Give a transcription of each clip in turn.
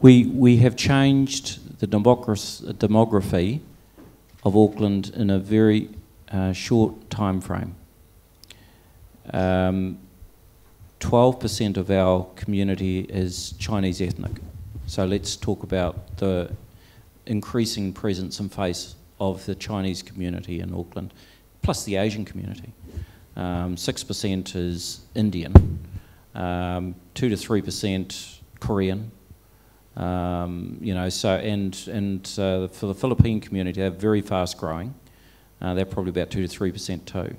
We, we have changed the demography of Auckland in a very uh, short time frame. Um, 12% of our community is Chinese ethnic. So let's talk about the increasing presence and face of the Chinese community in Auckland, plus the Asian community. Um, 6% is Indian, um, 2 to 3% Korean. Um, you know, so and and uh, for the Philippine community, they're very fast growing. Uh, they're probably about two to three percent too.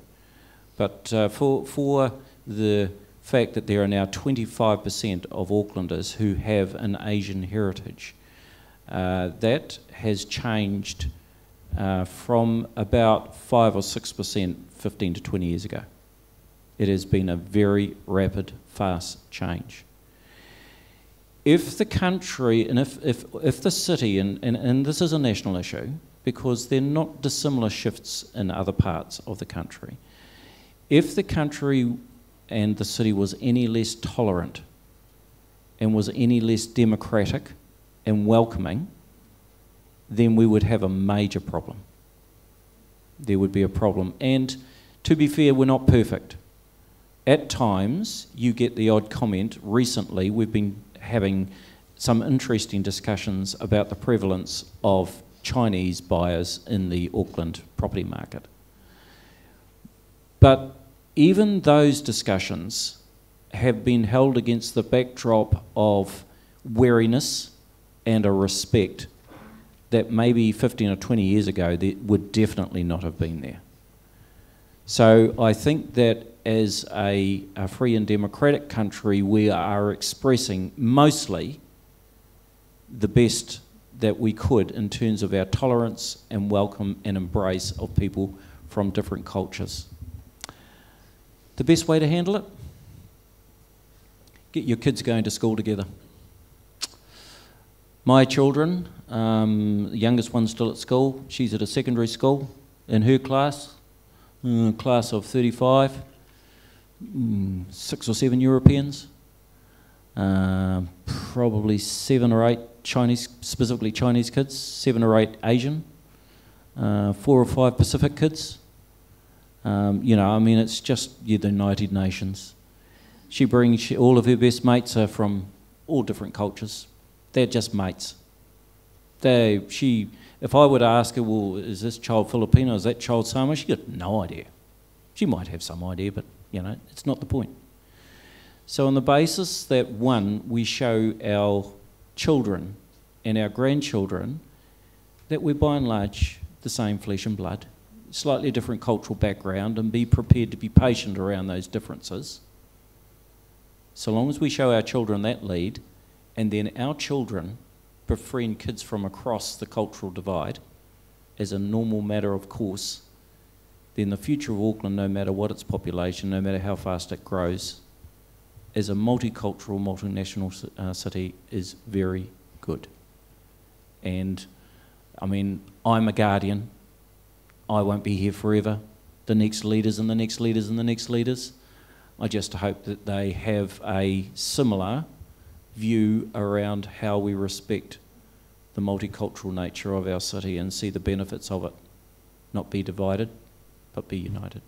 But uh, for for the fact that there are now 25% of Aucklanders who have an Asian heritage, uh, that has changed uh, from about five or six percent 15 to 20 years ago. It has been a very rapid, fast change. If the country and if, if, if the city, and, and, and this is a national issue because they're not dissimilar shifts in other parts of the country, if the country and the city was any less tolerant and was any less democratic and welcoming, then we would have a major problem. There would be a problem. And to be fair, we're not perfect. At times, you get the odd comment. Recently, we've been having some interesting discussions about the prevalence of Chinese buyers in the Auckland property market. But even those discussions have been held against the backdrop of wariness and a respect that maybe 15 or 20 years ago would definitely not have been there. So I think that as a, a, free and democratic country, we are expressing mostly the best that we could in terms of our tolerance and welcome and embrace of people from different cultures. The best way to handle it? Get your kids going to school together. My children, um, the youngest one's still at school, she's at a secondary school. In her class, uh, class of 35, six or seven Europeans, uh, probably seven or eight Chinese, specifically Chinese kids, seven or eight Asian, uh, four or five Pacific kids. Um, you know, I mean, it's just the United Nations. She brings she, all of her best mates are from all different cultures. They're just mates. They, she, if I were to ask her, well, is this child Filipino, is that child Samoa, she got no idea. She might have some idea, but, you know, it's not the point. So on the basis that, one, we show our children and our grandchildren that we're by and large the same flesh and blood, slightly different cultural background, and be prepared to be patient around those differences. So long as we show our children that lead, and then our children befriend kids from across the cultural divide as a normal matter of course, then the future of Auckland, no matter what its population, no matter how fast it grows, as a multicultural, multinational uh, city is very good. And I mean, I'm a guardian. I won't be here forever. The next leaders and the next leaders and the next leaders. I just hope that they have a similar view around how we respect the multicultural nature of our city and see the benefits of it. Not be divided, but be united.